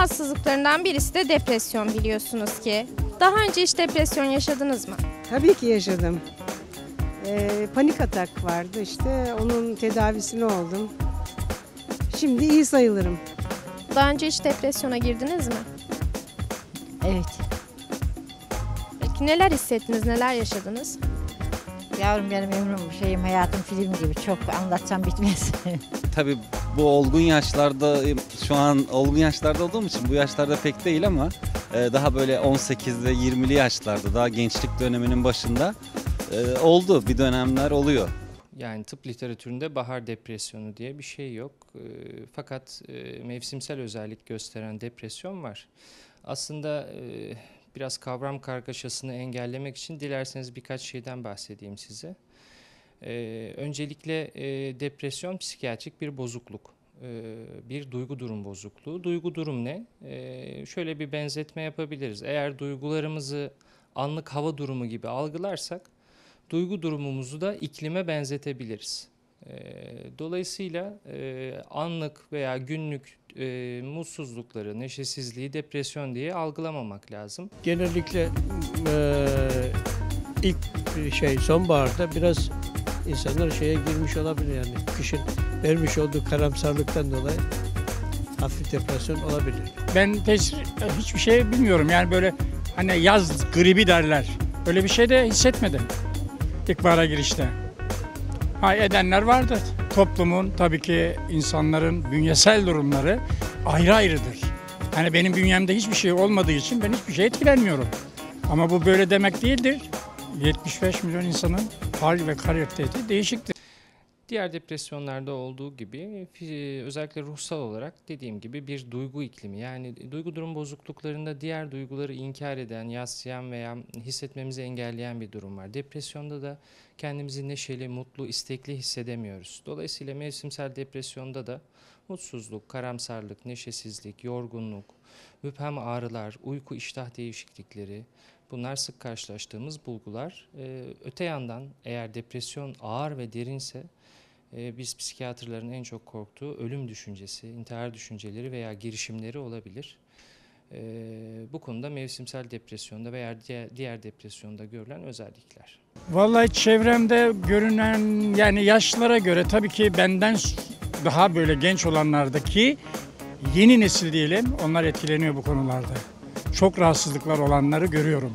rahatsızlıklarından birisi de depresyon biliyorsunuz ki. Daha önce hiç depresyon yaşadınız mı? Tabii ki yaşadım. Ee, panik atak vardı işte onun tedavisini oldum. Şimdi iyi sayılırım. Daha önce hiç depresyona girdiniz mi? Evet. Peki neler hissettiniz, neler yaşadınız? Yavrum benim ömrüm şeyim hayatım film gibi çok anlatsam bitmez. Tabii bu olgun yaşlarda şu an olgun yaşlarda olduğum için bu yaşlarda pek değil ama e, daha böyle 18 ve 20'li yaşlarda daha gençlik döneminin başında e, oldu. Bir dönemler oluyor. Yani tıp literatüründe bahar depresyonu diye bir şey yok. E, fakat mevsimsel özellik gösteren depresyon var. Aslında biraz kavram kargaşasını engellemek için dilerseniz birkaç şeyden bahsedeyim size. E, öncelikle e, depresyon psikiyatrik bir bozukluk. E, bir duygu durum bozukluğu. Duygu durum ne? E, şöyle bir benzetme yapabiliriz. Eğer duygularımızı anlık hava durumu gibi algılarsak duygu durumumuzu da iklime benzetebiliriz. E, dolayısıyla e, anlık veya günlük e, mutsuzlukları, neşesizliği depresyon diye algılamamak lazım. genellikle eee, ilk şey sonbaharda biraz insanlar şeye girmiş olabilir yani kışın vermiş olduğu karamsarlıktan dolayı hafif depresyon olabilir. Ben hiç, hiçbir şey bilmiyorum. Yani böyle hani yaz gribi derler. Öyle bir şey de hissetmedim ilkbahara girişte. Ha edenler vardır. Toplumun tabii ki insanların bünyesel durumları ayrı ayrıdır. Hani benim bünyemde hiçbir şey olmadığı için ben hiçbir şey etkilenmiyorum. Ama bu böyle demek değildir. 75 milyon insanın hal ve karakteri değişiktir. Diğer depresyonlarda olduğu gibi özellikle ruhsal olarak dediğim gibi bir duygu iklimi yani duygu durum bozukluklarında diğer duyguları inkar eden, yaslayan veya hissetmemizi engelleyen bir durum var. Depresyonda da kendimizi neşeli, mutlu, istekli hissedemiyoruz. Dolayısıyla mevsimsel depresyonda da mutsuzluk, karamsarlık, neşesizlik, yorgunluk, müphem ağrılar, uyku iştah değişiklikleri bunlar sık karşılaştığımız bulgular. Ee, öte yandan eğer depresyon ağır ve derinse e, biz psikiyatrların en çok korktuğu ölüm düşüncesi, intihar düşünceleri veya girişimleri olabilir. E, bu konuda mevsimsel depresyonda veya diğer depresyonda görülen özellikler. Vallahi çevremde görünen yani yaşlara göre tabii ki benden daha böyle genç olanlardaki yeni nesil diyelim onlar etkileniyor bu konularda. Çok rahatsızlıklar olanları görüyorum.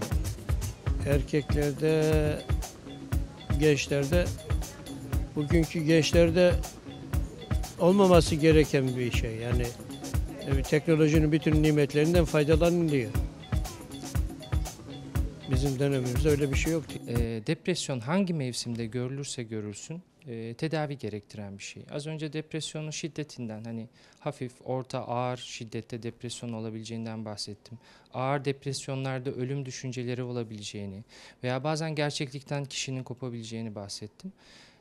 Erkeklerde, gençlerde, bugünkü gençlerde olmaması gereken bir şey. Yani e, teknolojinin bütün nimetlerinden faydalanılıyor. Bizim dönemimizde öyle bir şey yoktu. E, depresyon hangi mevsimde görülürse görülsün e, tedavi gerektiren bir şey. Az önce depresyonun şiddetinden hani hafif, orta, ağır şiddette depresyon olabileceğinden bahsettim. Ağır depresyonlarda ölüm düşünceleri olabileceğini veya bazen gerçeklikten kişinin kopabileceğini bahsettim.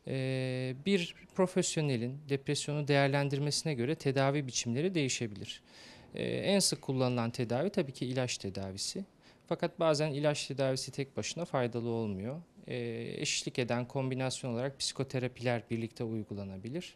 E, bir profesyonelin depresyonu değerlendirmesine göre tedavi biçimleri değişebilir. E, en sık kullanılan tedavi tabii ki ilaç tedavisi. Fakat bazen ilaç tedavisi tek başına faydalı olmuyor. Eşlik eden kombinasyon olarak psikoterapiler birlikte uygulanabilir.